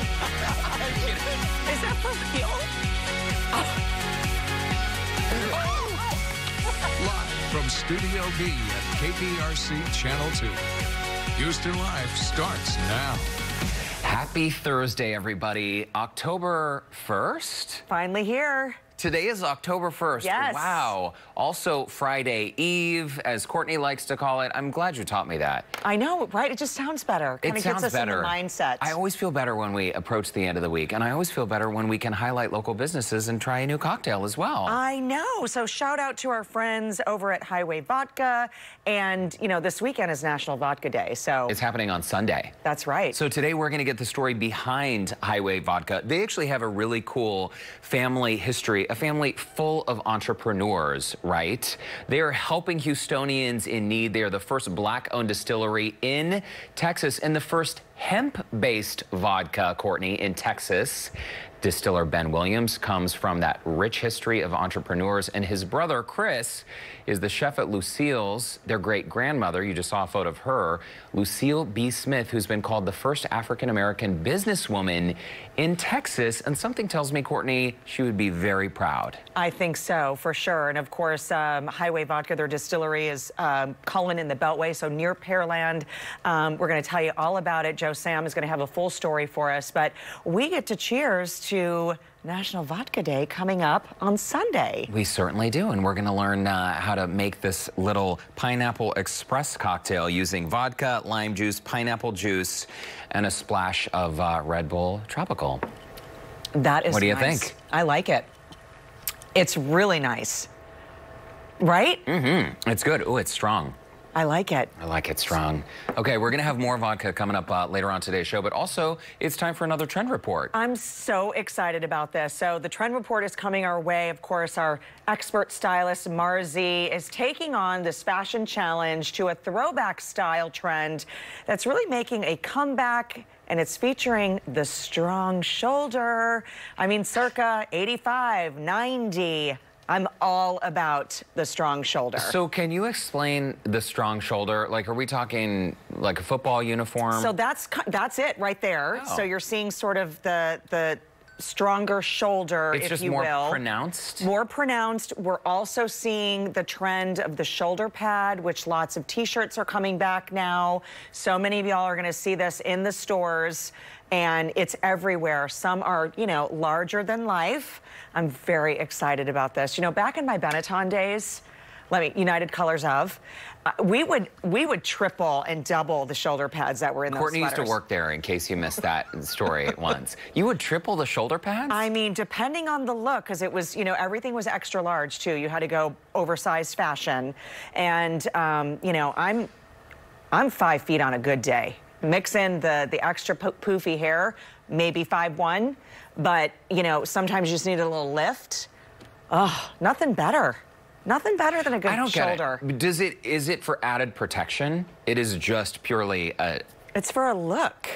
Is that for real? Live from Studio B at KPRC Channel 2. Houston Life starts now. Happy Thursday, everybody. October 1st? Finally here. Today is October 1st. Yes. Wow. Also Friday Eve, as Courtney likes to call it. I'm glad you taught me that. I know, right? It just sounds better. Kind it of sounds gets us better. in the mindset. I always feel better when we approach the end of the week, and I always feel better when we can highlight local businesses and try a new cocktail as well. I know. So shout out to our friends over at Highway Vodka. And, you know, this weekend is National Vodka Day. So it's happening on Sunday. that's right. So today we're going to get the story behind Highway Vodka. They actually have a really cool family history, a family full of entrepreneurs, right? They are helping Houstonians in need. They are the first black-owned distillery in Texas and the first hemp-based vodka, Courtney, in Texas. Distiller Ben Williams comes from that rich history of entrepreneurs, and his brother Chris is the chef at Lucille's. Their great grandmother, you just saw a photo of her, Lucille B. Smith, who's been called the first African American businesswoman in Texas. And something tells me, Courtney, she would be very proud. I think so, for sure. And of course, um, Highway Vodka, their distillery is um, Cullen in the Beltway, so near Pearland. Um, we're going to tell you all about it. Joe Sam is going to have a full story for us. But we get to cheers to National Vodka Day coming up on Sunday. We certainly do, and we're going to learn uh, how to make this little pineapple express cocktail using vodka, lime juice, pineapple juice, and a splash of uh, Red Bull Tropical. That is What do you nice. think? I like it. It's really nice. Right? Mm-hmm. It's good. Oh, it's strong. I like it. I like it strong. Okay, we're going to have more vodka coming up uh, later on today's show, but also it's time for another trend report. I'm so excited about this. So the trend report is coming our way. Of course, our expert stylist Marzi is taking on this fashion challenge to a throwback style trend that's really making a comeback and it's featuring the strong shoulder. I mean, circa 85, 90. I'm all about the strong shoulder. So can you explain the strong shoulder? Like, are we talking like a football uniform? So that's that's it right there. Oh. So you're seeing sort of the the stronger shoulder, it's if just you more will. pronounced? More pronounced. We're also seeing the trend of the shoulder pad, which lots of t-shirts are coming back now. So many of y'all are gonna see this in the stores and it's everywhere. Some are, you know, larger than life. I'm very excited about this. You know, back in my Benetton days, let me, United Colors of, uh, we would we would triple and double the shoulder pads that were in those Courtney used to work there in case you missed that story at once. You would triple the shoulder pads? I mean, depending on the look, because it was, you know, everything was extra large too. You had to go oversized fashion, and um, you know, I'm, I'm five feet on a good day. Mix in the the extra po- poofy hair, maybe five one, but you know, sometimes you just need a little lift. Oh, nothing better. Nothing better than a good I don't shoulder. get it. Does it, is it for added protection? It is just purely a, It's for a look.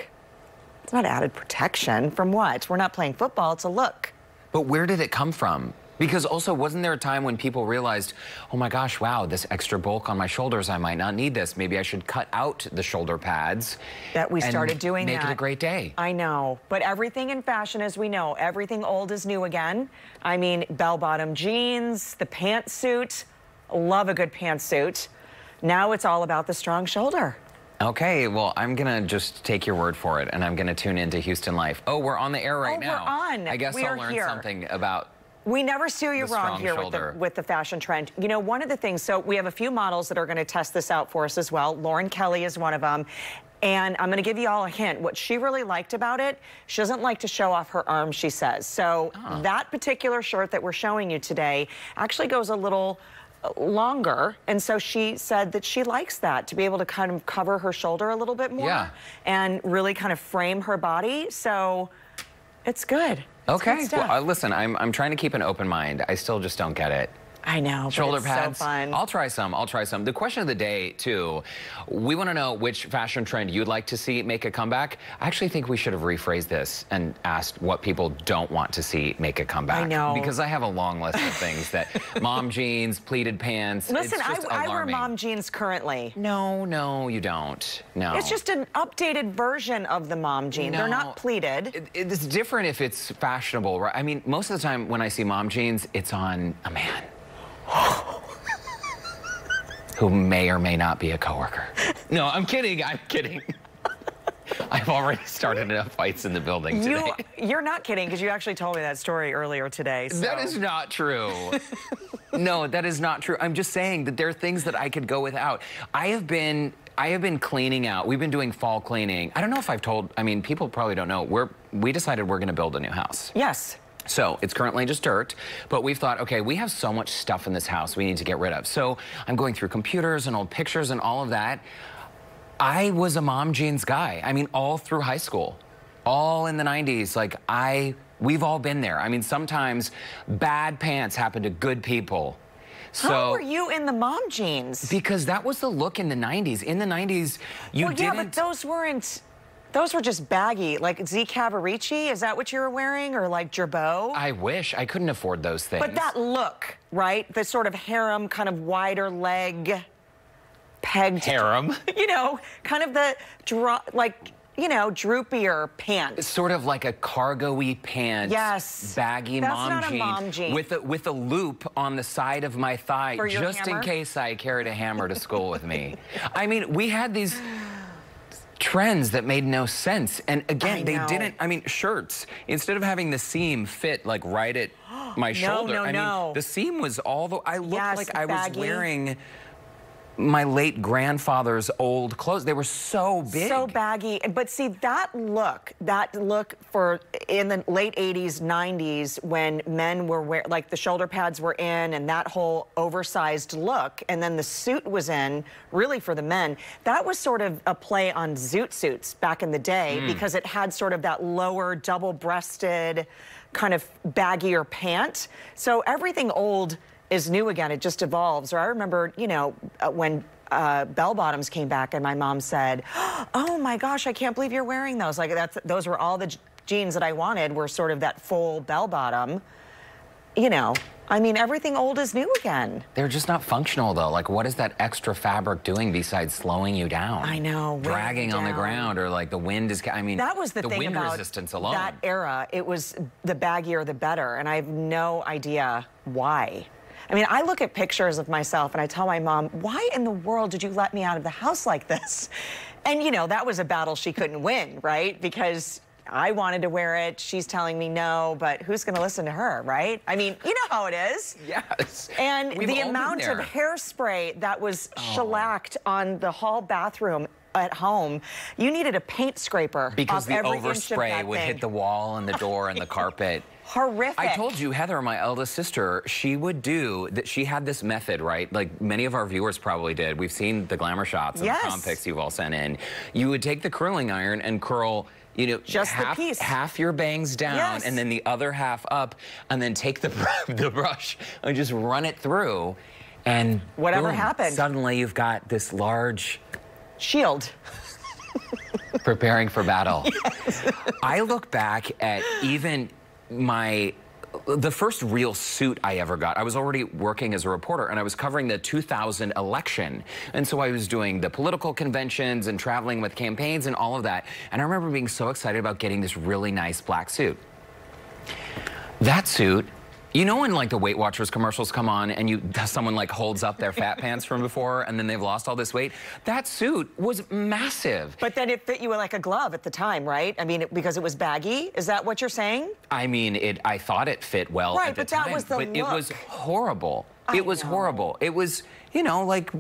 It's not added protection. From what? We're not playing football. It's a look. But where did it come from? Because also, wasn't there a time when people realized, oh my gosh, wow, this extra bulk on my shoulders, I might not need this. Maybe I should cut out the shoulder pads. that we started doing make that. it a great day. I know, but everything in fashion, as we know, everything old is new again. I mean, bell-bottom jeans, the pantsuit. Love a good pantsuit. Now it's all about the strong shoulder. Okay, well, I'm gonna just take your word for it, and I'm gonna tune into Houston Life. Oh, we're on the air right Oh, we're now. on. I guess We I'll learn here. something about. We never steer you wrong here with the, with the fashion trend. You know, one of the things, so we have a few models that are going to test this out for us as well. Lauren Kelly is one of them. And I'm going to give you all a hint. What she really liked about it, she doesn't like to show off her arms, she says. So Ah. that particular shirt that we're showing you today actually goes a little uh, longer. And so she said that she likes that to be able to kind of cover her shoulder a little bit more Yeah. and really kind of frame her body. So it's good. It's good Okay, stuff. well, uh, listen, I'm, I'm trying to keep an open mind. I still just don't get it. I know. Shoulder pads. So fun. I'll try some. I'll try some. The question of the day, too. We want to know which fashion trend you'd like to see make a comeback. I actually think we should have rephrased this and asked what people don't want to see make a comeback. I know. Because I have a long list of things that mom jeans, pleated pants. Listen, I, I wear mom jeans currently. No, no, you don't. No. It's just an updated version of the mom jean. They're not pleated. It- it's different if it's fashionable, right? I mean, most of the time when I see mom jeans, it's on a man who may or may not be a coworker. No, I'm kidding. I'm kidding. I've already started enough fights in the building today. You, you're not kidding because you actually told me that story earlier today. So. That is not true. no, that is not true. I'm just saying that there are things that I could go without. I have been I have been cleaning out. We've been doing fall cleaning. I don't know if I've told I mean, people probably don't know. We're we decided we're going to build a new house. Yes. So it's currently just dirt, but we've thought, okay, we have so much stuff in this house we need to get rid of. So I'm going through computers and old pictures and all of that. I was a mom jeans guy. I mean, all through high school, all in the 90s. Like, I, we've all been there. I mean, sometimes bad pants happen to good people. So, How were you in the mom jeans? because that was the look in the 90s. In the 90s, you well, yeah, didn't. but those weren't. Those were just baggy, like Z Cavaricci. Is that what you were wearing, or like Girbaud? I wish I couldn't afford those things. But that look, right? The sort of harem, kind of wider leg, pegged. harem. You know, kind of the dro- like, you know, droopier pants. sort of like a cargo-y pants, Yes. baggy That's mom, not a mom jean. with a with a loop on the side of my thigh, just hammer? in case I carried a hammer to school with me. I mean, we had these trends that made no sense, and again, they didn't. I mean, shirts instead of having the seam fit like right at my shoulder. no, I no. mean, the seam was all the. I looked Yes, like I was wearing. My late grandfather's old clothes. They were so big. So baggy. But see, that look, that look for in the late 80s, 90s, when men were wearing, like the shoulder pads were in and that whole oversized look, and then the suit was in, really for the men, that was sort of a play on zoot suits back in the day hmm. because it had sort of that lower double breasted kind of baggier pant. So everything old is new again. It just evolves. Or I remember, you know, uh, when uh, bell bottoms came back, and my mom said, "Oh my gosh, I can't believe you're wearing those." Like that's those were all the jeans that I wanted. Were sort of that full bell bottom. You know, I mean, everything old is new again. They're just not functional though. Like, what is that extra fabric doing besides slowing you down? I know, Dragging on the ground, or like the wind is. I mean, That was the, the thing wind about resistance alone. that era. It was the baggier the better, and I have no idea why. I mean, I look at pictures of myself and I tell my mom, "Why in the world did you let me out of the house like this?" And you know, that was a battle she couldn't win, right? Because I wanted to wear it. She's telling me no, but who's going to listen to her, right? I mean, you know how it is. yes. And We've the amount of. Oh. hairspray that was oh. shellacked on the hall bathroom at home, you needed a paint scraper because the overspray would thing. hit the wall and the door and the carpet. Horrific. I told you, Heather, my eldest sister, she would do that. She had this method, right? Like many of our viewers probably did. We've seen the glamour shots and Yes. the prom pics you've all sent in. You would take the curling iron and curl. You know, Just the half, piece. half your bangs down Yes. and then the other half up, and then take the br- the brush and just run it through, and Whatever boom, happened. Suddenly, you've got this large Shield. preparing for battle. I look back at even my the first real suit I ever got. I was already working as a reporter and I was covering the 2000 election. And so I was doing the political conventions and traveling with campaigns and all of that. And I remember being so excited about getting this really nice black suit. That suit you know when like the Weight Watchers commercials come on and you someone like holds up their fat pants from before and then they've lost all this weight? That suit was massive. But then it fit you like a glove at the time, right? I mean, it, because it was baggy. Is that what you're saying? I mean, it. I thought it fit well Right, but that time, was the but it was horrible. I it was know. horrible. It was, you know, like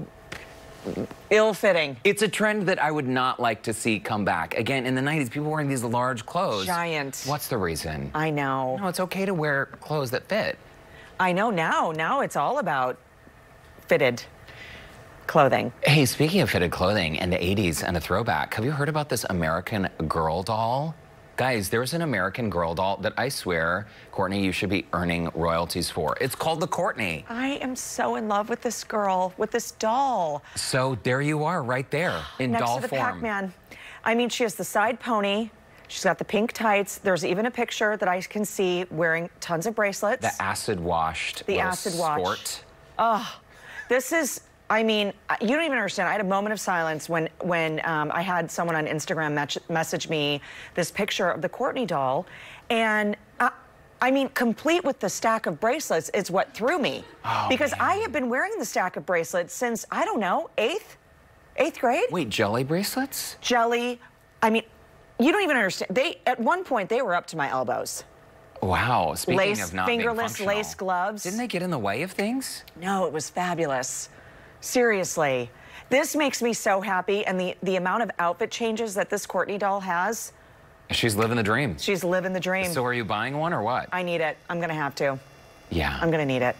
Ill-fitting. it's a trend that I would not like to see come back. Again, in the 90s, people wearing these large clothes. Giant. What's the reason? I know. No, it's okay to wear clothes that fit. I know now. Now it's all about fitted clothing. Hey, speaking of fitted clothing in the 80s and a throwback, have you heard about this American Girl doll? Guys, there's an American Girl doll that I swear, Courtney, you should be earning royalties for. It's called the Courtney. I am so in love with this girl, with this doll. So there you are, right there, in Next doll to the form. Pac-Man. I mean, she has the side pony. She's got the pink tights. There's even a picture that I can see wearing tons of bracelets. The acid washed. The acid wash. Sport. Oh, This is, I mean, you don't even understand. I had a moment of silence when when um, I had someone on Instagram message me this picture of the Courtney doll, and uh, I mean, complete with the stack of bracelets is what threw me, Oh, because I have been wearing the stack of bracelets since I don't know eighth, eighth grade. Wait, jelly bracelets? Jelly, I mean, you don't even understand. They at one point they were up to my elbows. Wow. Speaking Lace- of not being fingerless lace gloves. Didn't they get in the way of things? No, it was fabulous. Seriously. This makes me so happy. And the, the amount of outfit changes that this Courtney doll has, She's living the dream. she's living the dream. So are you buying one or what? I need it. I'm going to have to. yeah. I'm going to need it.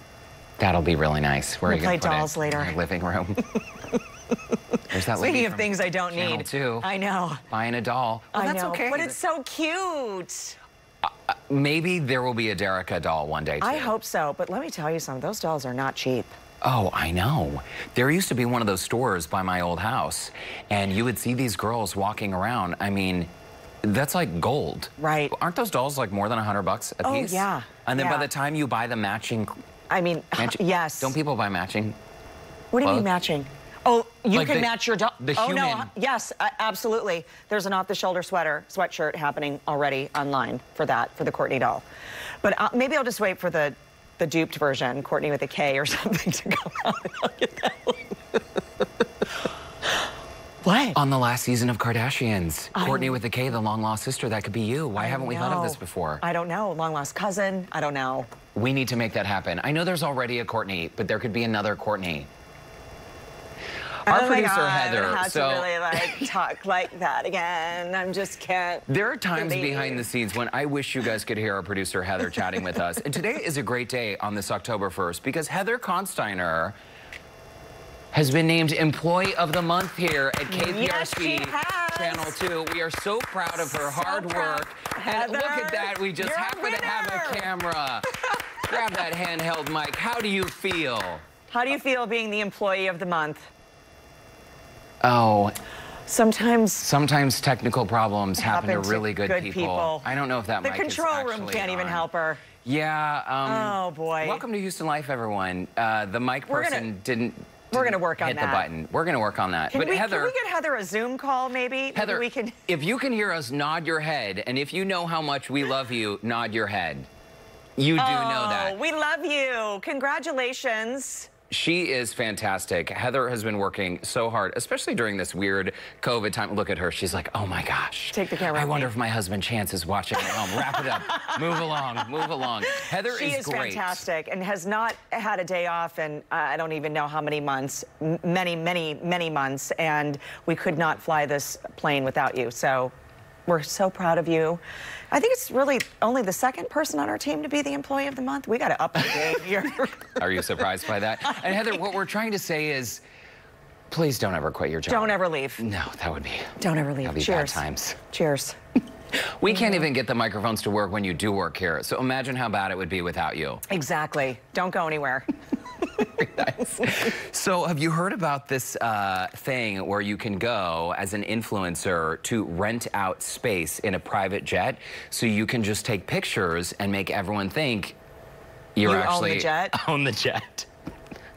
That'll be really nice. Where are We'll you going to play put dolls it? later. In your living room. There's that Speaking of things I don't need. 2 I know. buying a doll. Well, I that's know. okay. But it's so cute. Uh, uh, maybe there will be a Derica doll one day, too. I hope so. But let me tell you something. Those dolls are not cheap. Oh, I know. There used to be one of those stores by my old house, and you would see these girls walking around. I mean, that's like gold. Right. Aren't those dolls like more than 100 bucks a Oh, piece? yeah. And then by the time you buy the matching, I mean, matching yes. Don't people buy matching? What do you mean matching? Oh, you Like can the- match your doll. the oh no, yes, uh, absolutely. There's an off-the-shoulder sweater, sweatshirt happening already online for that for the Courtney doll. But uh, maybe I'll just wait for the the duped version, Courtney with a K or something to come out. and I'll get that one. what? On the last season of Kardashians, I- Courtney with the K, the long lost sister, that could be you. Why I haven't we thought of this before? I don't know. Long lost cousin. I don't know. We need to make that happen. I know there's already a Courtney, but there could be another Courtney. Our oh my producer God, Heather. How so to really like talk like that again? I'm just can't. There are times believe. behind the scenes when I wish you guys could hear our producer Heather chatting with us. And today is a great day on this October 1st because Heather Consteiner has been named Employee of the Month here at KPRC Yes. Channel 2. We are so proud of her So hard work. and look at that. We just happen to have a camera. Grab that handheld mic. How do you feel? How do you feel being the employee of the month? Oh, Sometimes sometimes technical problems happen, Happen to to really good, good people. I don't know if that the mic is control room can't even help her. Yeah. Um, Oh, boy. Welcome to Houston Life, everyone. Uh, the mic We're person gonna- didn't. we're gonna work on hit that. the button. We're gonna work on that. Can, but we, Heather, can we get Heather a Zoom call, maybe? Maybe Heather, we can. if you can hear us, nod your head, and if you know how much we love you, nod your head. You do know Oh, that. we love you. Congratulations. She is fantastic. Heather has been working so hard, especially during this weird COVID time. Look at her. She's like, oh my gosh. Take the camera I wonder me. if my husband Chance is watching at home. Wrap it up. move along. Move along. Heather She is, great. fantastic and has not had a day off in uh, I don't even know how many months, many, many, many months. And we could not fly this plane without you. So we're so proud of you. I think it's really only the second person on our team to be the employee of the month. We got to up the game here. Are you surprised by that? And Heather, what we're trying to say is, please don't ever quit your job. don't ever leave. No, that would be. Don't ever leave. That'd be Cheers. bad times. Cheers. We can't even get the microphones to work when you do work here. So imagine how bad it would be without you. Exactly. Don't go anywhere. So have you heard about this uh, thing where you can go as an influencer to rent out space in a private jet so you can just take pictures and make everyone think you're You own the actually jet? own the jet.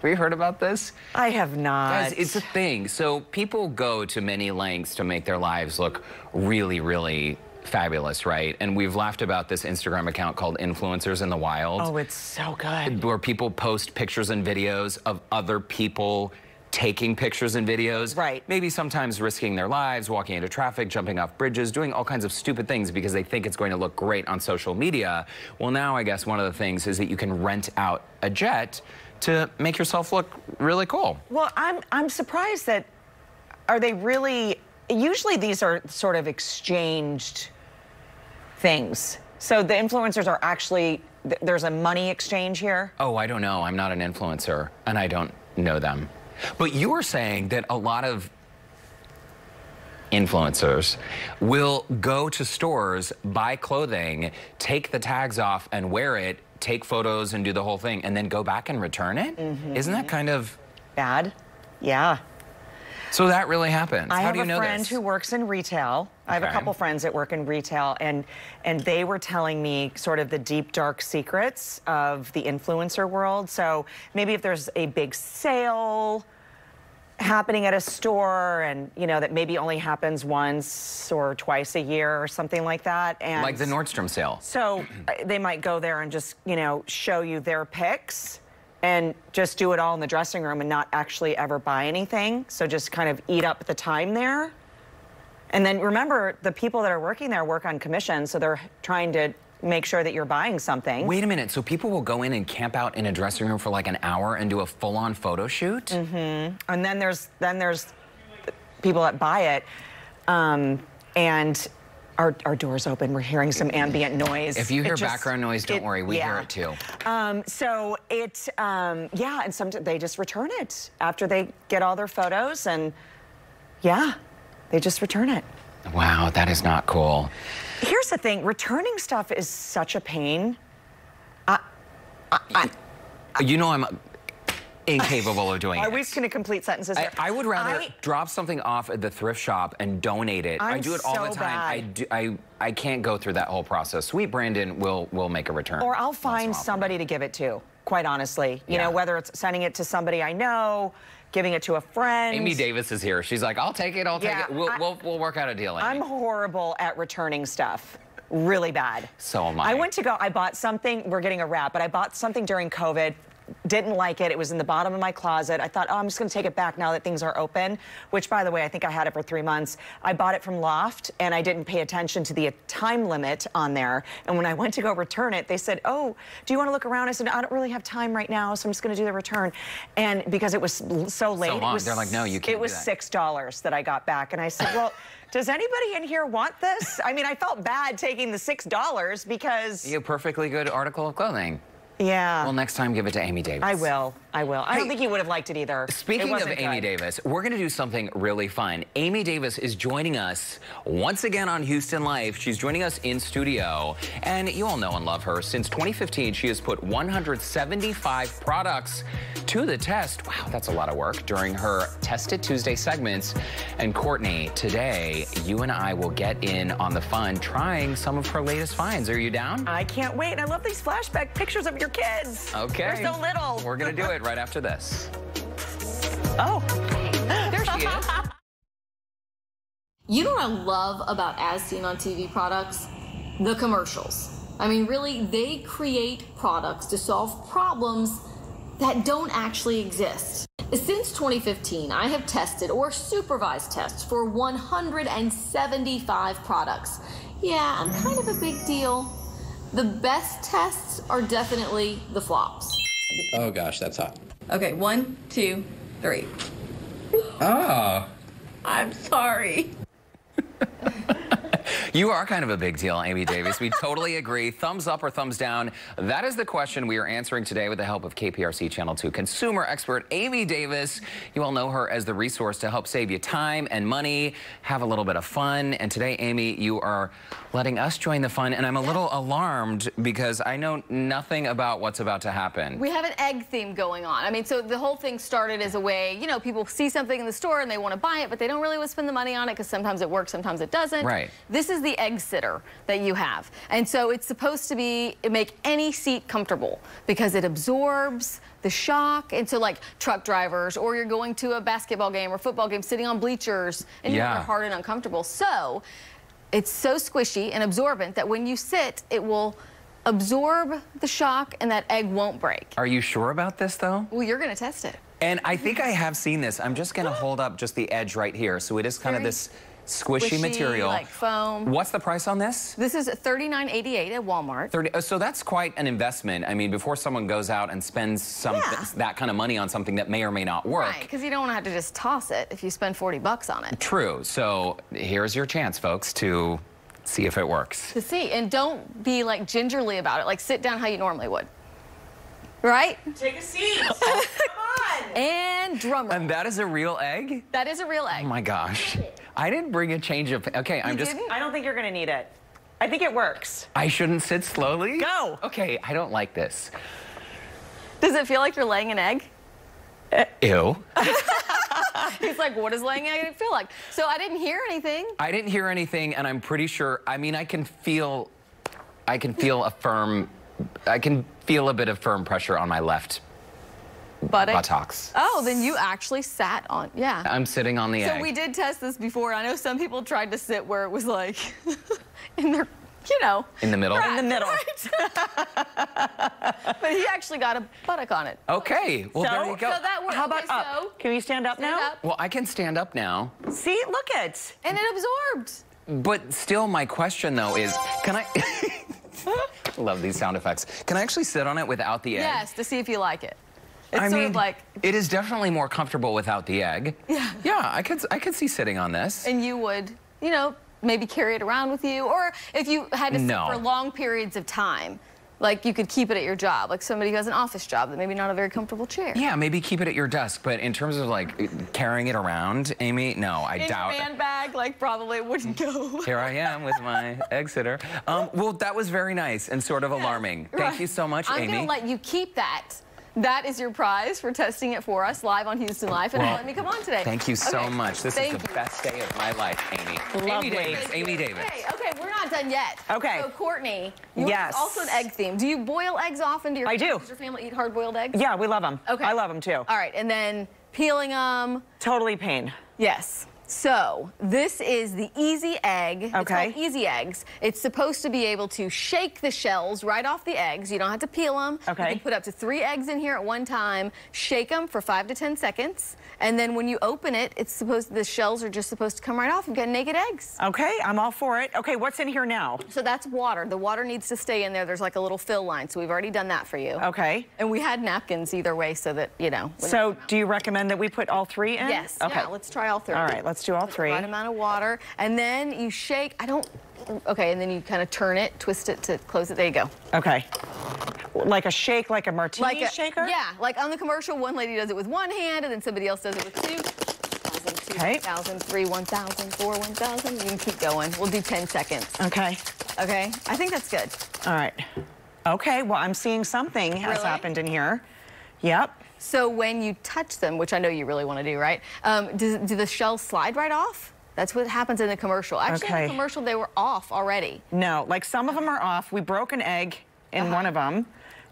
Have you heard about this? I have not. Guys, it's a thing. So people go to many lengths to make their lives look really, really fabulous, right? And we've laughed about this Instagram account called Influencers in the Wild, oh, it's so good. where people post pictures and videos of other people taking pictures and videos. Right. Maybe sometimes risking their lives, walking into traffic, jumping off bridges, doing all kinds of stupid things because they think it's going to look great on social media. Well, now I guess one of the things is that you can rent out a jet to make yourself look really cool. Well, I'm I'm surprised that are they really usually these are sort of exchanged things. So the influencers are actually th- there's a money exchange here. Oh, I don't know. I'm not an influencer and I don't know them. But you were saying that a lot of influencers will go to stores, buy clothing, take the tags off and wear it, take photos and do the whole thing, and then go back and return it? Mm-hmm. not that kind of Bad? Yeah. so that really happens? I How do you know I have a friend this? who works in retail. I have a couple friends that work in retail, and and they were telling me sort of the deep dark secrets of the influencer world. So maybe if there's a big sale happening at a store, and you know that maybe only happens once or twice a year or something like that, and like the Nordstrom sale. so uh, they might go there and just, you know, show you their picks and just do it all in the dressing room and not actually ever buy anything. So just kind of eat up the time there. And then remember, the people that are working there work on commission, so they're trying to make sure that you're buying something. Wait a minute. So people will go in and camp out in a dressing room for like an hour and do a full-on photo shoot? Mm-hmm. and then there's then there's people that buy it, um, and our, our doors open. We're hearing some ambient noise. If you hear just- background noise, don't it- worry, we hear it too. Um, so it, um, yeah, and some they just return it after they get all their photos, and yeah, they just return it. Wow, that is not cool. Here's the thing: returning stuff is such a pain. I, I, I, You know I'm incapable of doing are it. Are we just going to complete sentences? I, here? I would rather I- drop something off at the thrift shop and donate it. I I'm do it all the so time. I do. I I can't go through that whole process. Sweet Brandon will will make a return. Or I'll once in a find somebody to give it to. Quite honestly, you know, whether it's sending it to somebody I know, giving it to a friend. Amy Davis is here. She's like, I'll take it. I'll take it. We'll, I- we'll we'll work out a deal. Amy. I'm horrible at returning stuff. Really bad. So am I. I went to go, I bought something, we're getting a wrap, but I bought something during COVID. Didn't like it. It was in the bottom of my closet. I thought, oh, I'm just going to take it back now that things are open, which, by the way, I think I had it for three months. I bought it from Loft, and I didn't pay attention to the uh, time limit on there. And when I went to go return it, they said, oh, do you want to look around? I said, I don't really have time right now, so I'm just going to do the return. And because it was so late, it long. was, They're like, no, you can't It was that. six dollars that I got back, and I said, well. Does anybody in here want this? I mean, I felt bad taking the six dollars because You a perfectly good article of clothing. Yeah. Well, next time give it to Amy Davis. I will. I will. I don't think you would have liked it either. It Speaking of Amy good. Davis, we're going to do something really fun. Amy Davis is joining us once again on Houston Life. She's joining us in studio, and you all know and love her. Since 2015, she has put 175 products to the test. Wow, that's a lot of work during her Tested Tuesday segments. And Courtney, today you and I will get in on the fun trying some of her latest finds. Are you down? I can't wait. And I love these flashback pictures of your kids. Okay. They're so little. We're going to do it right after this. Oh. There she is. You know what I love about As Seen on TV products? The commercials. I mean, really, they create products to solve problems that don't actually exist. Since 2015, I have tested or supervised tests for 175 products. Yeah, I'm kind of a big deal. The best tests are definitely the flops. Oh gosh, that's hot. Okay, one, two, three. Oh, I'm sorry. You are kind of a big deal, Amy Davis. We totally agree. Thumbs up or thumbs down? That is the question we are answering today with the help of KPRC Channel 2 consumer expert Amy Davis. You all know her as the resource to help save you time and money, have a little bit of fun. And today, Amy, you are letting us join the fun. And I'm a little alarmed because I know nothing about what's about to happen. We have an egg theme going on. I mean, so the whole thing started as a way, you know, people see something in the store and they want to buy it, but they don't really want to spend the money on it because sometimes it works, sometimes it doesn't. Right. This is the egg sitter that you have. And so it's supposed to be make any seat comfortable because it absorbs the shock. And so like truck drivers or you're going to a basketball game or football game sitting on bleachers and Yeah. you're hard and uncomfortable. So it's so squishy and absorbent that when you sit, it will absorb the shock and that egg won't break. Are you sure about this, though? Well, you're going to test it. And I think I have seen this. I'm just going to hold up just the edge right here. So it is kind of this squishy, squishy, material. like foam. What's the price on this? This is $39.88 at Walmart. 30, uh, so that's quite an investment. I mean, before someone goes out and spends some Yeah. that kind of money on something that may or may not work. Right, because you don't want to have to just toss it if you spend 40 bucks on it. True. So here's your chance, folks, to see if it works. To see, and don't be like gingerly about it. Like sit down how you normally would. Right? Take a seat. Come on. And drum roll. And that is a real egg? That is a real egg. Oh my gosh. I didn't bring a change of. Okay, I'm You just. didn't? I don't think you're gonna need it. I think it works. I shouldn't sit slowly. Go. Okay, I don't like this. Does it feel like you're laying an egg? Eh. Ew. He's like, what does laying an egg feel like? So I didn't hear anything. I didn't hear anything, and I'm pretty sure. I mean, I can feel. I can feel a firm. I can feel a bit of firm pressure on my left But buttocks. Oh, then you actually sat on. Yeah. I'm sitting on the So egg. we did test this before. I know some people tried to sit where it was like in their, you know. In the middle? crack, In the middle. right? but he actually got a buttock on it. Okay, well So- there you go. So that worked. How about okay, up? so Can you stand up stand now? up. well, I can stand up now, See, look at it. And it absorbed. but still, my question though is, can I? Love these sound effects. Can I actually sit on it without the egg? Yes, to see if you like it. It's I sort mean, of like, it is definitely more comfortable without the egg. Yeah. Yeah, I could, I could see sitting on this. and you would, you know, maybe carry it around with you, or if you had to No. sit for long periods of time, like you could keep it at your job, like somebody who has an office job that maybe not a very comfortable chair. Yeah, maybe keep it at your desk, but in terms of like carrying it around, Amy, no, I In doubt. your handbag, like probably it wouldn't go. Here I am with my egg sitter. Um, well, that was very nice and sort of alarming. Thank Right. you so much, I'm Amy. gonna let you keep that. That is your prize for testing it for us live on Houston Life and Well, letting me come on today. Thank you so Okay, much. This thank is the you. best day of my life, Amy. Amy Lovely. Davis. Amy. Davis. Okay, okay, we're not done yet. Okay. So Courtney, yours Yes. is also an egg theme. Do you boil eggs often? Do your I do. Does your family eat hard-boiled eggs? Yeah, we love them. Okay. I love them too. All right, and then peeling them. Totally pain. Yes. So this is the Easy Egg. It's Okay. called Easy Eggs. It's supposed to be able to shake the shells right off the eggs. You don't have to peel them. Okay. You can put up to three eggs in here at one time. Shake them for five to ten seconds, and then when you open it, it's supposed the shells are just supposed to come right off and get naked eggs. Okay, I'm all for it. Okay, what's in here now? So that's water. The water needs to stay in there. There's like a little fill line, so we've already done that for you. Okay. And we had napkins either way, so that you know. So, do you recommend that we put all three in? Yes. Okay. Yeah, let's try all three. All right, let's do all three. Right amount of water, and then you shake. I don't. Okay, and then you kind of turn it, twist it to close it. There you go. Okay. Like a shake, like a martini like a shaker? Yeah, like on the commercial, one lady does it with one hand, and then somebody else does it with two. Thousand, two, Okay. thousand, three, one thousand, four, one thousand. You can keep going. We'll do 10 seconds. Okay. Okay, I think that's good. All right. Okay, well, I'm seeing something has Really? happened in here. Yep. So when you touch them, which I know you really want to do, right? Um, do, do the shells slide right off? That's what happens in the commercial. Actually, in the commercial, they were off already. No, like some of them are off. We broke an egg in Uh-huh. one of them.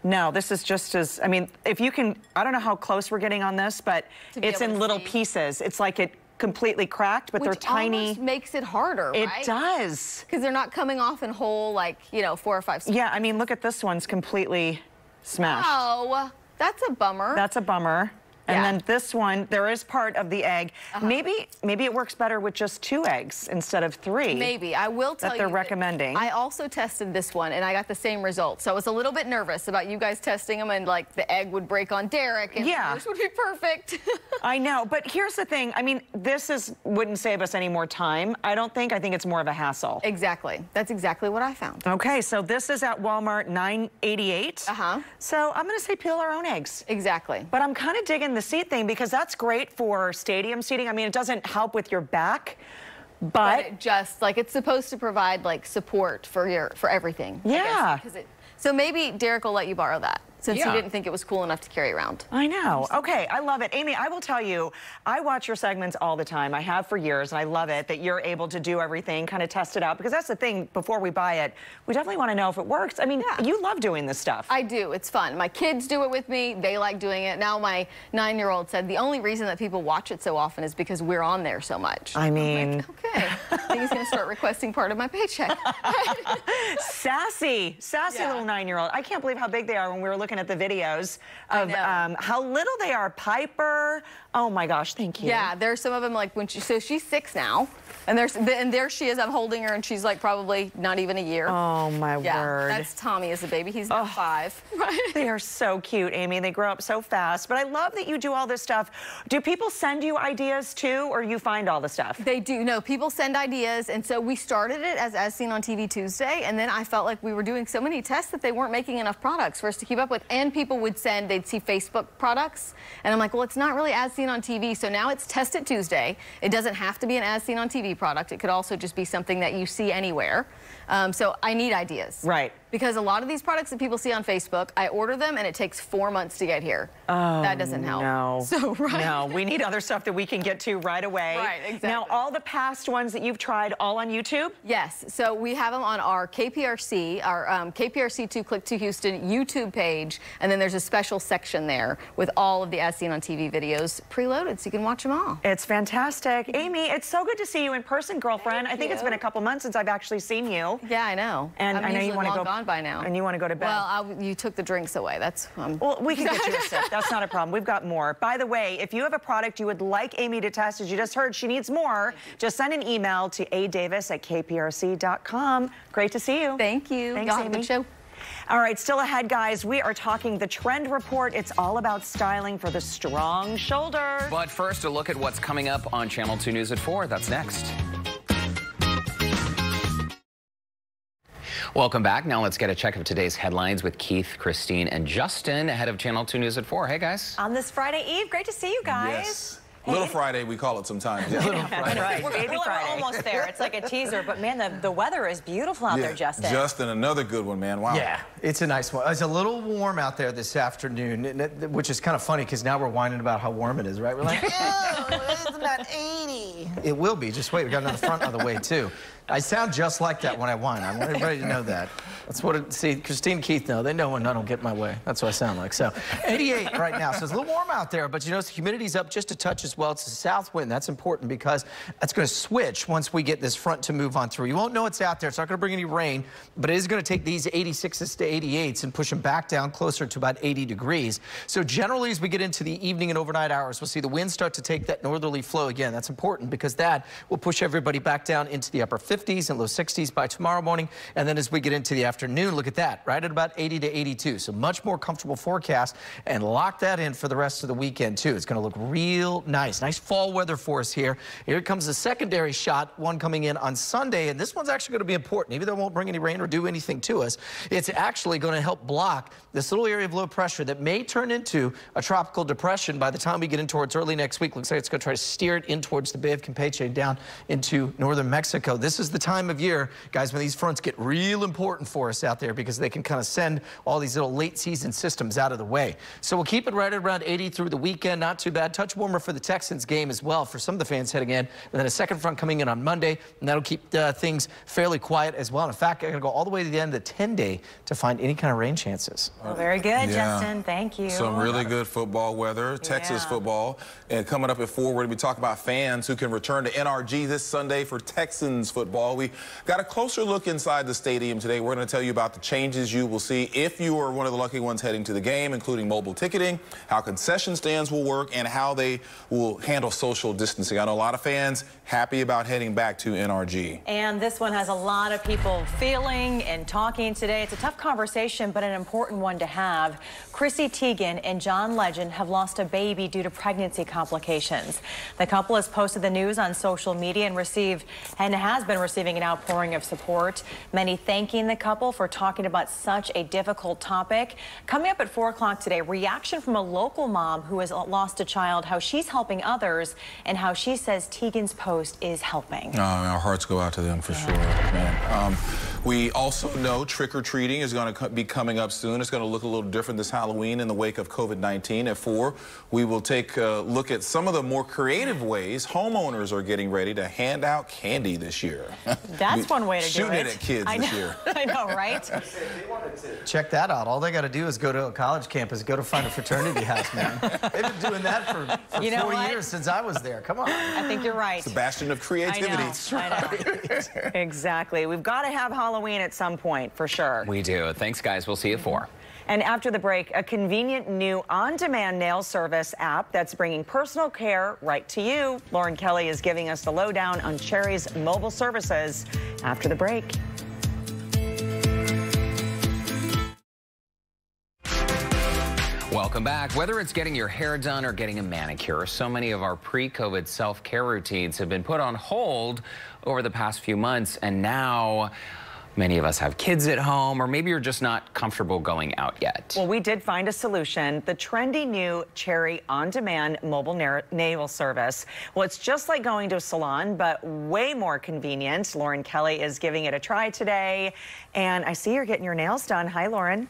No, this is just as, I mean, if you can, I don't know how close we're getting on this, but it's in little see. pieces. It's like it completely cracked, but they're tiny. almost makes it harder, It right? does. Because they're not coming off in whole, like, you know, four or five. Yeah, I mean, look at this one's completely smashed. Oh, that's a bummer. That's a bummer. And Yeah. Then this one, there is part of the egg. Maybe maybe it works better with just two eggs instead of three. Maybe. I will tell that you. they're recommending. I also tested this one and I got the same result. So I was a little bit nervous about you guys testing them and like the egg would break on Derrick and Yeah. yours would be perfect. I know, but here's the thing. I mean, this is wouldn't save us any more time. I don't think. I think it's more of a hassle. exactly. That's exactly what I found. Okay, so this is at Walmart 988. Uh-huh. So I'm gonna say peel our own eggs. Exactly. But I'm kind of digging the seat thing because that's great for stadium seating. I mean, it doesn't help with your back, but, But just like it's supposed to provide like support for your for everything. I guess, Yeah. it, so maybe Derrick will let you borrow that since Yeah. you didn't think it was cool enough to carry around. I know. Okay, I love it. Amy, I will tell you, I watch your segments all the time. I have for years, and I love it that you're able to do everything, kind of test it out, because that's the thing before we buy it. We definitely want to know if it works. I mean, Yeah. you love doing this stuff. I do. It's fun. My kids do it with me. They like doing it. Now my nine-year-old said the only reason that people watch it so often is because we're on there so much. I mean- like, okay. I think he's going to start requesting part of my paycheck. sassy, sassy Yeah. little nine-year-old. I can't believe how big they are when we were looking at the videos of um, how little they are. Piper. Oh my gosh, thank you. yeah, there's some of them like when she. So she's six now, and there's and there she is. I'm holding her, and she's like probably not even a year. Oh my yeah, word. that's Tommy as a baby. He's now five. Right. They are so cute, Amy. They grow up so fast. But I love that you do all this stuff. Do people send you ideas too, or you find all the stuff? They do. No, people send ideas, and so we started it as as seen on TV Tuesday, and then I felt like we were doing so many tests that they weren't making enough products for us to keep up with. With, and people would send, they'd see Facebook products. And I'm like, well, it's not really as seen on TV. So now it's Test It Tuesday. It doesn't have to be an as seen on TV product. It could also just be something that you see anywhere. Um, so I need ideas. Right. Because a lot of these products that people see on Facebook, I order them and it takes four months to get here. Oh, that doesn't help. No. So, right. No, we need other stuff that we can get to right away. Right, exactly. Now, all the past ones that you've tried, all on YouTube? Yes. So we have them on our KPRC, our um, KPRC2 Click2Houston YouTube page. And then there's a special section there with all of the As Seen on TV videos preloaded so you can watch them all. It's fantastic. Amy, it's so good to see you in person, girlfriend. Thank I think you. it's been a couple months since I've actually seen you. Yeah, I know. And I'm I know you want to go gone by now. And you want to go to bed. Well, I, you took the drinks away. That's um... well, we can get you a sip. That's not a problem. We've got more. By the way, if you have a product you would like Amy to test, as you just heard, she needs more. Just send an email to adavis at kprc.com. Great to see you. Thank you. Thanks, Amy. Amy. show. All right, still ahead, guys. We are talking the trend report. It's all about styling for the strong shoulder. But first, a look at what's coming up on Channel 2 News at 4. That's next. Welcome back. Now let's get a check of today's headlines with Keith, Christine, and Justin ahead of Channel 2 News at 4. Hey, guys. On this Friday Eve, great to see you guys. Yes. Little Friday, we call it sometimes. Yeah. Little Friday. right. We're, Baby we're almost there. It's like a teaser, but man, the, the weather is beautiful out Yeah. there, Justin. Justin, another good one, man. Wow. Yeah, it's a nice one. It's a little warm out there this afternoon, which is kind of funny because now we're whining about how warm it is, right? We're like, oh, it's about 80. It will be. Just wait. We got another front on the way, too. I sound just like that when I whine. I want everybody to know that. That's what it, see, Christine Keith know. They know when I don't get my way. That's what I sound like. So 88 right now. So it's a little warm out there, but you notice the humidity's up just a touch as well. It's a south wind. That's important because that's going to switch once we get this front to move on through. You won't know it's out there. It's not going to bring any rain, but it is going to take these 86s to 88s and push them back down closer to about 80 degrees. So generally, as we get into the evening and overnight hours, we'll see the wind start to take that northerly flow again. That's important because that will push everybody back down into the upper 50s and low 60s by tomorrow morning. And then as we get into the afternoon, look at that, right at about 80 to 82. So much more comfortable forecast and lock that in for the rest of the weekend too. It's going to look real nice. Nice fall weather for us here. Here comes the secondary shot, one coming in on Sunday. And this one's actually going to be important, even though it won't bring any rain or do anything to us. It's actually going to help block this little area of low pressure that may turn into a tropical depression by the time we get in towards early next week. Looks like it's going to try to steer it in towards the Bay of Campeche down into northern Mexico. This is the time of year, guys, when these fronts get real important for us out there because they can kind of send all these little late season systems out of the way. So we'll keep it right at around 80 through the weekend. Not too bad. Touch warmer for the Texans game as well for some of the fans heading in. And then a second front coming in on Monday, and that'll keep uh, things fairly quiet as well. And In fact, I'm going to go all the way to the end of the 10 day to find any kind of rain chances. Well, very good, Yeah. Justin. Thank you. Some really good football weather, Texas Yeah. football. And coming up at 4, we're going to be talking about fans who can return to NRG this Sunday for Texans football. We got a closer look inside the stadium today. We're going to tell you about the changes you will see if you are one of the lucky ones heading to the game, including mobile ticketing, how concession stands will work, and how they will handle social distancing. I know a lot of fans happy about heading back to NRG. And this one has a lot of people feeling and talking today. It's a tough conversation, but an important one to have. Chrissy Teigen and John Legend have lost a baby due to pregnancy complications. The couple has posted the news on social media and received and has been receiving an outpouring of support. Many thanking the couple for talking about such a difficult topic. Coming up at 4 o'clock today, reaction from a local mom who has lost a child, how she's helping others, and how she says Teigen's post is helping. Oh, our hearts go out to them for sure, man. Um, we also know trick or treating is going to be coming up soon. It's going to look a little different this Halloween in the wake of COVID 19. At 4, we will take a look at some of the more creative ways homeowners are getting ready to hand out candy this year. That's one way to do Shooting it. it at kids I this know, year. I know, right? Check that out. All they got to do is go to a college campus, go to find a fraternity house, man. They've been doing that for, for You know four what? years since I was there. Come on. I think you're right. The bastion of I creativity. know. I know. Exactly. We've got to have Halloween at some point, for sure. We do. Thanks, guys. We'll see you at 4. And after the break, a convenient new on-demand nail service app that's bringing personal care right to you. Lauren Kelly is giving us the lowdown on Cherry's mobile services after the break. Welcome back. Whether it's getting your hair done or getting a manicure, so many of our pre-COVID self-care routines have been put on hold over the past few months, and now Many of us have kids at home, or maybe you're just not comfortable going out yet. Well, we did find a solution. The trendy new Cherry on-demand mobile nail service. Well, it's just like going to a salon, but way more convenient. Lauren Kelly is giving it a try today. And I see you're getting your nails done. Hi, Lauren.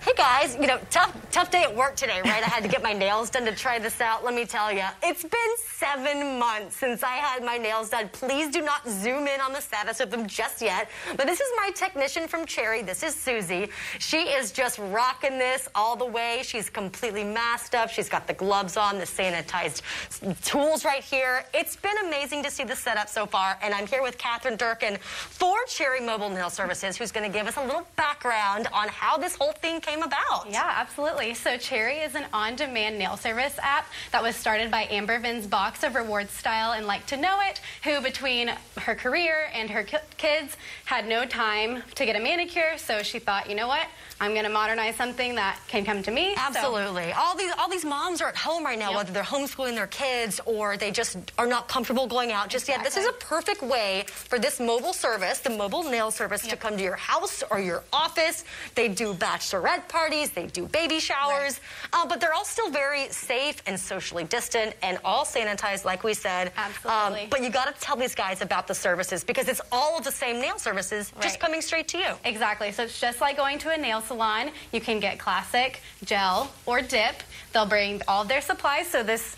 Hey guys, you know, tough tough day at work today, right? I had to get my nails done to try this out. Let me tell you, it's been seven months since I had my nails done. Please do not zoom in on the status of them just yet. But this is my technician from Cherry. This is Susie. She is just rocking this all the way. She's completely masked up. She's got the gloves on, the sanitized tools right here. It's been amazing to see the setup so far. And I'm here with Catherine Durkin for Cherry Mobile Nail Services, who's going to give us a little background on how this whole thing came about. Yeah, absolutely. So Cherry is an on-demand nail service app that was started by Amber Venz Box of rewardStyle and LIKEtoKNOW.it, who between her career and her kids had no time to get a manicure. So she thought, you know what? I'm going to modernize something that can come to me. Absolutely. So. All these all these moms are at home right now, yep. whether they're homeschooling their kids or they just are not comfortable going out just exactly. yet. This is a perfect way for this mobile service, the mobile nail service, yep. to come to your house or your office. They do bachelorette parties, they do baby showers, right. uh, but they're all still very safe and socially distant and all sanitized, like we said. Absolutely. Um, but you got to tell these guys about the services because it's all of the same nail services, right. just coming straight to you. Exactly. So it's just like going to a nail salon. You can get classic, gel, or dip. They'll bring all their supplies. So this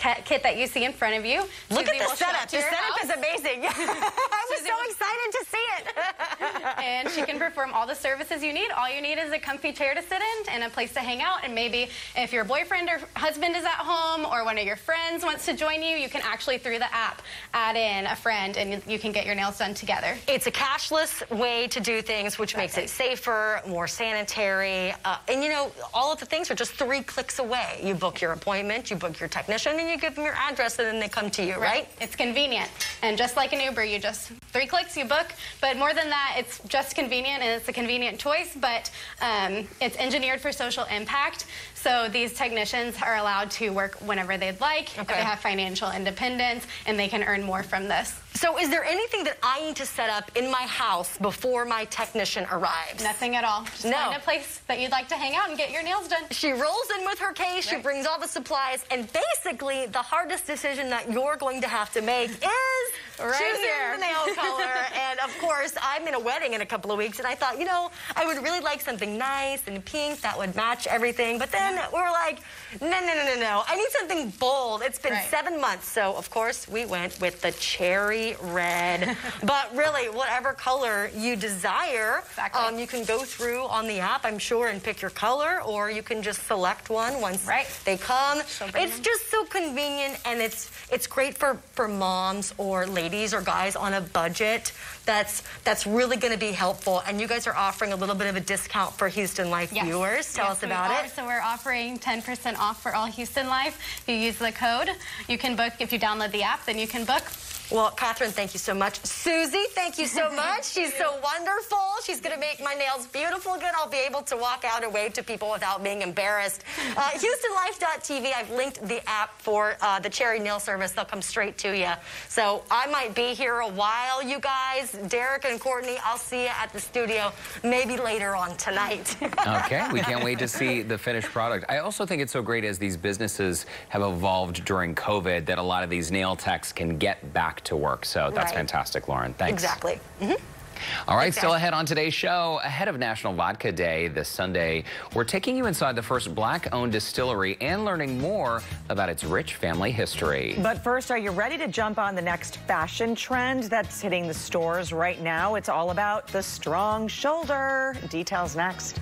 kit that you see in front of you. Look Susie at the setup. The setup house. is amazing. I was Susie so excited to see it. and she can perform all the services you need. All you need is a comfy chair to sit in and a place to hang out. And maybe if your boyfriend or husband is at home or one of your friends wants to join you, you can actually, through the app, add in a friend and you can get your nails done together. It's a cashless way to do things, which makes it safer, more sanitary. Uh, and, you know, all of the things are just three clicks away. You book your appointment, you book your technician, and you give them your address and then they come to you, right? right? It's convenient. And just like an Uber, you just, three clicks, you book. But more than that, it's just convenient and it's a convenient choice, but um, it's engineered for social impact. So these technicians are allowed to work whenever they'd like. Okay. They have financial independence and they can earn more from this. So is there anything that I need to set up in my house before my technician arrives? Nothing at all. Just no. find a place that you'd like to hang out and get your nails done. She rolls in with her case, right. she brings all the supplies, and basically the hardest decision that you're going to have to make is right here. the nail color. and of course, I'm in a wedding in a couple of weeks, and I thought, you know, I would really like something nice and pink that would match everything. But then we're like, no, no, no, no, no. I need something bold. It's been right. seven months, so of course we went with the cherry red. but really, whatever color you desire, exactly. um, you can go through on the app, I'm sure, and pick your color, or you can just select one once right. they come. It's them. just so convenient, and it's it's great for, for moms or ladies or guys on a budget. That's that's really going to be helpful. And you guys are offering a little bit of a discount for Houston Life yes. viewers. Tell yes, us about are. it. So we're offering 10% off for all Houston Life. If you use the code, you can book. If you download the app, then you can book. Well, Catherine, thank you so much. Susie, thank you so much. She's so wonderful. She's going to make my nails beautiful. Good. I'll be able to walk out and wave to people without being embarrassed. Uh, HoustonLife.tv, I've linked the app for uh, the Cherry Nail Service. They'll come straight to you. So I might be here a while, you guys. Derrick and Courtney, I'll see you at the studio maybe later on tonight. okay. We can't wait to see the finished product. I also think it's so great as these businesses have evolved during COVID that a lot of these nail techs can get back to work. So that's right. fantastic, Lauren. Thanks. Exactly. Mm -hmm. All right, still ahead on today's show, ahead of National Vodka Day this Sunday, we're taking you inside the first black-owned distillery and learning more about its rich family history. But first, are you ready to jump on the next fashion trend that's hitting the stores right now? It's all about the strong shoulder. Details next.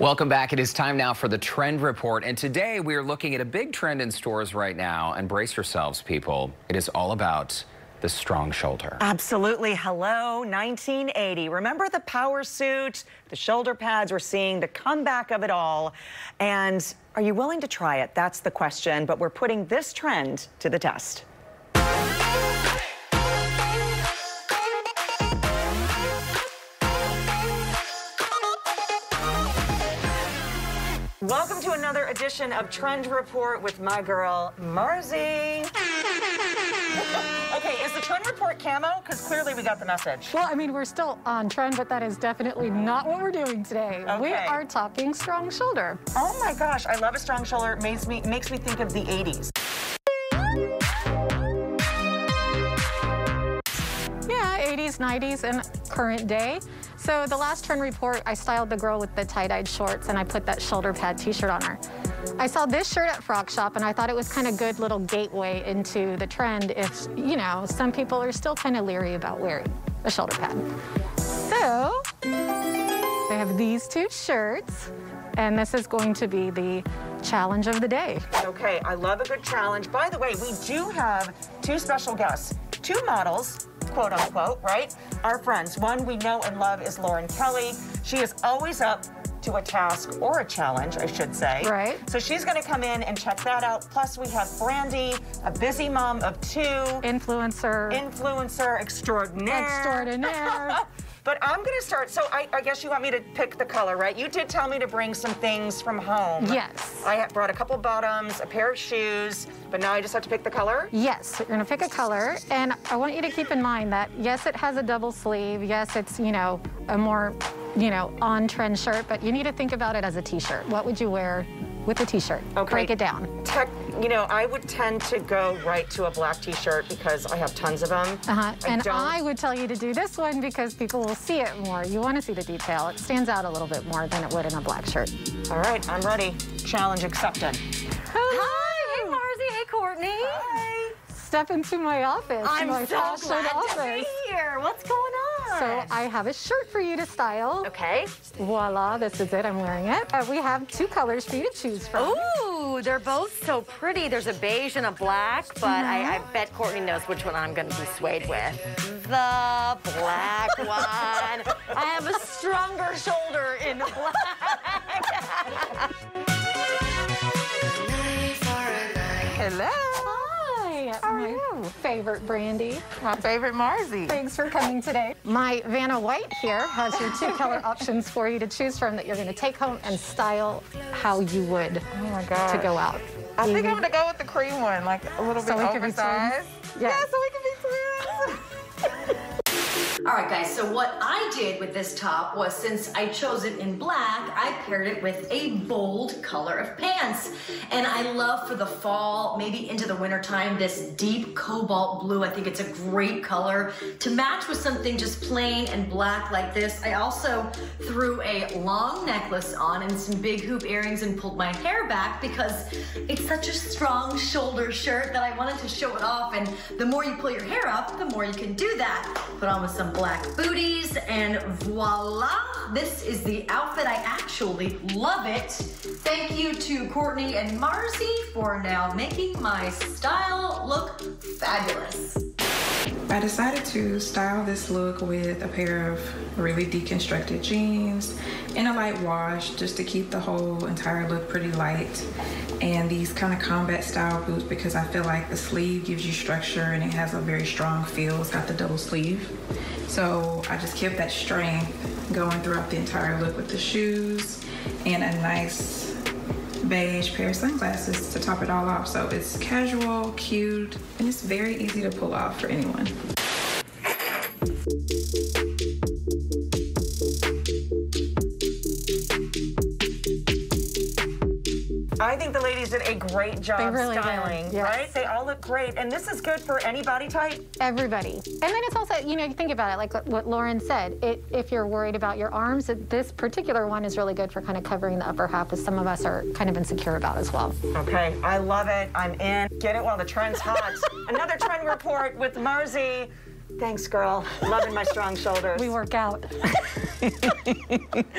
Welcome back. It is time now for the trend report. And today we are looking at a big trend in stores right now. And brace yourselves, people. It is all about the strong shoulder. Absolutely. Hello, 1980. Remember the power suit, the shoulder pads? We're seeing the comeback of it all. And are you willing to try it? That's the question. But we're putting this trend to the test. Welcome to another edition of Trend Report with my girl, Marzi. Okay, is the trend report camo? Because clearly we got the message. Well, I mean, we're still on trend, but that is definitely not what we're doing today. We are talking strong shoulder. Oh my gosh, I love a strong shoulder. It makes me makes me think of the 80s. Yeah, 80s, 90s, and current day. So the last trend report, I styled the girl with the tie-dyed shorts and I put that shoulder pad t-shirt on her. I saw this shirt at Frock Shop and I thought it was kind of good little gateway into the trend if, you know, some people are still kind of leery about wearing a shoulder pad. So I have these two shirts and this is going to be the challenge of the day. Okay, I love a good challenge. By the way, we do have two special guests, two models, quote unquote, right? Our friends. One we know and love is Lauren Kelly. She is always up to a task or a challenge, I should say. Right. So she's going to come in and check that out. Plus, we have Brandy, a busy mom of two, Influencer. influencer extraordinaire. Extraordinaire. But I'm going to start. So I, I guess you want me to pick the color, right? You did tell me to bring some things from home. Yes. I brought a couple bottoms, a pair of shoes, but now I just have to pick the color. Yes, you're gonna pick a color, and I want you to keep in mind that yes, it has a double sleeve. Yes, it's you know a more you know on-trend shirt, but you need to think about it as a t-shirt. What would you wear with a t-shirt? Okay. Break it down. Tech, you know, I would tend to go right to a black T-shirt because I have tons of them. Uh-huh. I and don't- I would tell you to do this one because people will see it more. You want to see the detail. It stands out a little bit more than it would in a black shirt. All right, I'm ready. Challenge accepted. Hi, hey Marzi, hey Courtney. Hi. Step into my office. I'm my so glad office. to be here. What's going on? So I have a shirt for you to style. okay. Voila, this is it. I'm wearing it. Uh, we have two colors for you to choose from. Ooh, they're both so pretty. There's a beige and a black, but I, I bet Courtney knows which one I'm going to be swayed with. The black one. I have a stronger shoulder in the black. Hello. Hi, my favorite Brandy. My favorite Marzi. Thanks for coming today. My Vanna White here has your two color options for you to choose from that you're going to take home and style how you would Oh my to go out. I think Easy. I'm mhm. gonna go with the cream one, like a little So bit oversized. Yeah, Yeah. so we can. All right, guys, so what I did with this top was since I chose it in black, I paired it with a bold color of pants. And I love for the fall, maybe into the winter time, this deep cobalt blue. I think it's a great color to match with something just plain and black like this. I also threw a long necklace on and some big hoop earrings and pulled my hair back because it's such a strong shoulder shirt that I wanted to show it off. And the more you pull your hair up, the more you can do that. Put on with some black booties and voila, this is the outfit. I actually love it. Thank you to Courtney and Marzi for now making my style look fabulous. I decided to style this look with a pair of really deconstructed jeans and a light wash just to keep the whole entire look pretty light. And these kind of combat style boots because I feel like the sleeve gives you structure and it has a very strong feel. It's got the double sleeve. So I just kept that strength going throughout the entire look with the shoes and a nice beige pair of sunglasses to top it all off. So it's casual, cute, and it's very easy to pull off for anyone. Think the ladies did a great job really styling, yes. right? They all look great. And this is good for any body type. Everybody. And then it's also, you know, you think about it, like what Lauren said, it, if you're worried about your arms, this particular one is really good for kind of covering the upper half, as some of us are kind of insecure about as well. Okay, I love it. I'm in. Get it while the trend's hot. Another trend report with Marzi. Thanks, girl. Loving my strong shoulders. We work out.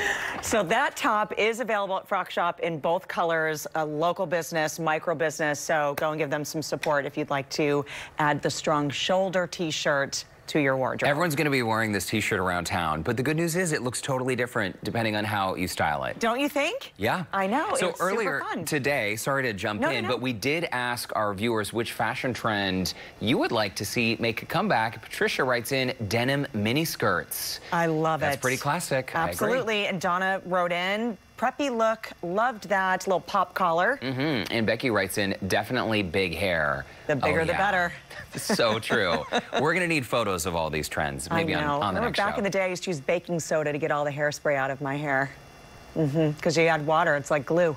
So that top is available at Frock Shop in both colors, a local business, micro business. So go and give them some support if you'd like to add the strong shoulder t-shirt to your wardrobe. Everyone's going to be wearing this t-shirt around town, but the good news is it looks totally different depending on how you style it. Don't you think? Yeah. I know. So it's super earlier fun. today, sorry to jump No, no, in, no. but we did ask our viewers which fashion trend you would like to see make a comeback. Patricia writes in denim mini skirts. I love That's it. That's pretty classic. Absolutely. And Donna wrote in preppy look. Loved that little pop collar. Mm-hmm. And Becky writes in, definitely big hair. The bigger Oh, the better. so true. We're gonna need photos of all these trends, maybe I know. on, on the next back show. in the day, I used to use baking soda to get all the hairspray out of my hair. Mm-hmm. Because you add water, it's like glue.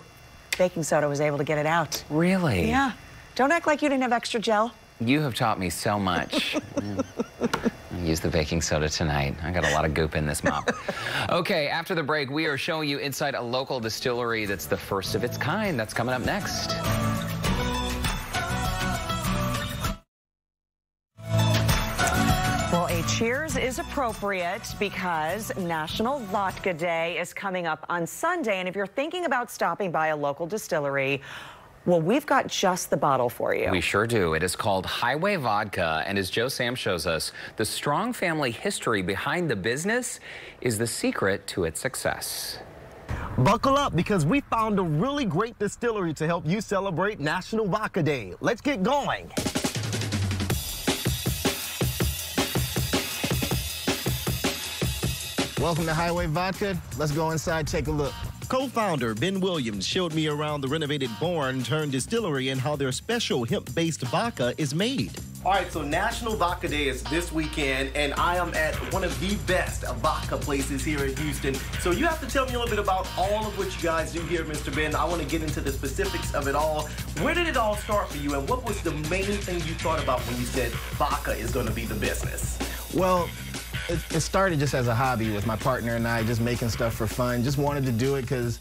Baking soda was able to get it out. Really? Yeah. Don't act like you didn't have extra gel. You have taught me so much. Mm. I'll Use the baking soda tonight. I got a lot of goop in this mop. Okay, after the break, we are showing you inside a local distillery that's the first of its kind. That's coming up next. Cheers is appropriate because National Vodka Day is coming up on Sunday. And if you're thinking about stopping by a local distillery, well, we've got just the bottle for you. We sure do. It is called Highway Vodka, and as Joe Sam shows us, the strong family history behind the business is the secret to its success. Buckle up because we found a really great distillery to help you celebrate National Vodka Day. Let's get going. Welcome to Highway Vodka. Let's go inside, take a look. Co-founder Ben Williams showed me around the renovated barn turned distillery and how their special hemp-based vodka is made. All right, so National Vodka Day is this weekend, and I am at one of the best vodka places here in Houston. So you have to tell me a little bit about all of what you guys do here, Mr. Ben. I want to get into the specifics of it all. Where did it all start for you, and what was the main thing you thought about when you said vodka is going to be the business? Well, it, it started just as a hobby with my partner and I, just making stuff for fun. Just wanted to do it because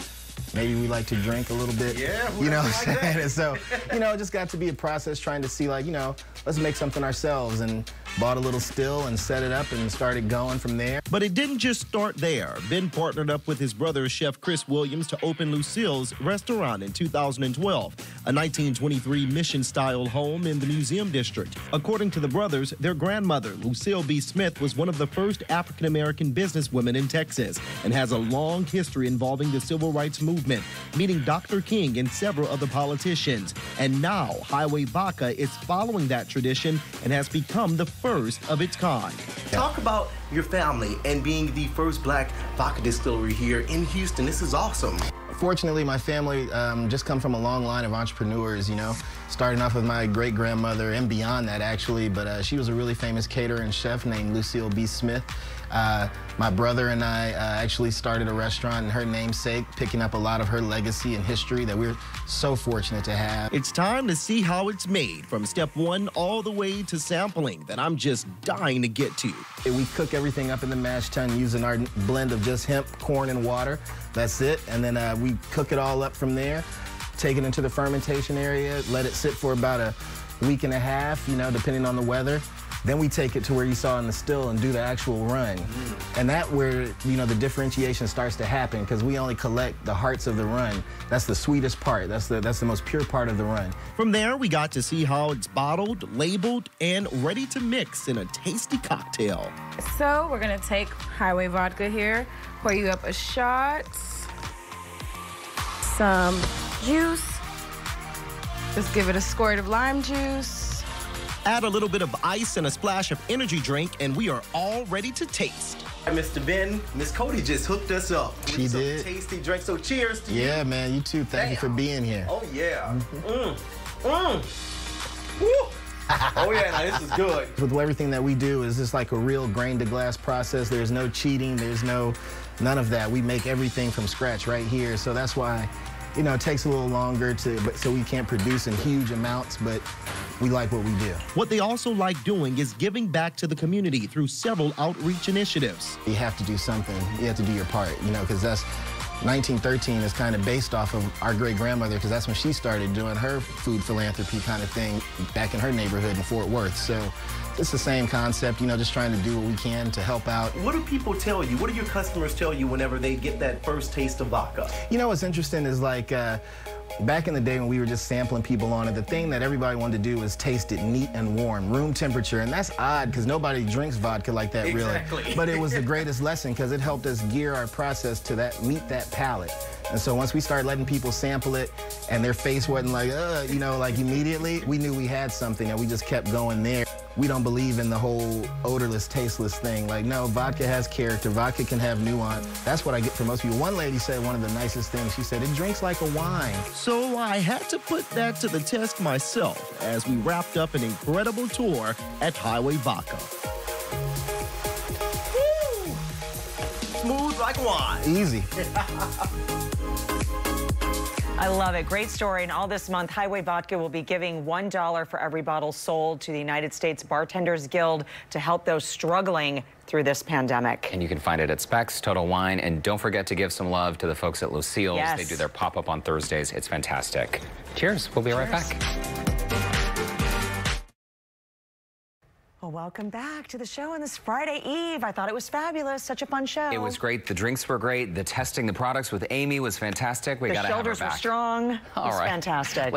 maybe we like to drink a little bit. Yeah, you know what I'm saying? so, you know, it just got to be a process trying to see, like, you know, let's make something ourselves and bought a little still and set it up and started going from there. But it didn't just start there. Ben partnered up with his brother, Chef Chris Williams, to open Lucille's restaurant in 2012, a 1923 mission style home in the Museum District. According to the brothers, their grandmother, Lucille B. Smith, was one of the first African American businesswomen in Texas and has a long history involving the civil rights movement, meeting Dr. King and several other politicians. And now, Highway Vodka is following that tradition and has become the first of its kind. Talk about your family and being the first black vodka distillery here in Houston. This is awesome. Fortunately, my family um, just come from a long line of entrepreneurs, you know, starting off with my great grandmother and beyond that, actually. But uh, she was a really famous caterer and chef named Lucille B. Smith. Uh, my brother and I uh, actually started a restaurant in her namesake, picking up a lot of her legacy and history that we're so fortunate to have. It's time to see how it's made from step one all the way to sampling that I'm just dying to get to. We cook everything up in the mash tun using our blend of just hemp, corn, and water. That's it. And then uh, we cook it all up from there, take it into the fermentation area, let it sit for about a week and a half, you know, depending on the weather. Then we take it to where you saw in the still and do the actual run. And that where, you know, the differentiation starts to happen because we only collect the hearts of the run. That's the sweetest part. That's the, that's the most pure part of the run. From there, we got to see how it's bottled, labeled, and ready to mix in a tasty cocktail. So we're gonna take highway vodka here, pour you up a shot, some juice. Just give it a squirt of lime juice. Add a little bit of ice and a splash of energy drink, and we are all ready to taste. Mr. Ben, Miss Cody just hooked us up. with She some did. Tasty drink. So cheers to you. Yeah, man, you too. Thank you for being here. Oh yeah. Mm. Mm. Woo. oh yeah, now this is good. With everything that we do is just like a real grain to glass process. There's no cheating. There's no none of that. We make everything from scratch right here. So that's why, you know, it takes a little longer to, but so we can't produce in huge amounts, but we like what we do. What they also like doing is giving back to the community through several outreach initiatives. You have to do something. You have to do your part, you know, because that's 1913 is kind of based off of our great grandmother because that's when she started doing her food philanthropy kind of thing back in her neighborhood in Fort Worth. So it's the same concept, you know, just trying to do what we can to help out. What do people tell you? What do your customers tell you whenever they get that first taste of vodka? You know what's interesting is like uh, back in the day when we were just sampling people on it, the thing that everybody wanted to do was taste it neat and warm, room temperature, and that's odd because nobody drinks vodka like that Exactly. really. But it was the greatest lesson because it helped us gear our process to that meet that palate. And so once we started letting people sample it and their face wasn't like, uh, you know, like immediately, we knew we had something and we just kept going there. we don't believe in the whole odorless, tasteless thing. Like, no, vodka has character. Vodka can have nuance. That's what I get from most people. One lady said one of the nicest things. She said, it drinks like a wine. So I had to put that to the test myself as we wrapped up an incredible tour at Highway Vodka. Woo! Smooth like wine. Easy. I love it. Great story. And all this month, Highway Vodka will be giving $1 for every bottle sold to the United States Bartenders Guild to help those struggling through this pandemic. And you can find it at Spec's, Total Wine. And don't forget to give some love to the folks at Lucille's. Yes. They do their pop-up on Thursdays. It's fantastic. Cheers. We'll be right back. Well, welcome back to the show on this Friday Eve. I thought it was fabulous. Such a fun show. It was great. The drinks were great. The testing the products with Amy was fantastic. We got to have her shoulders were back. strong. It was right. fantastic.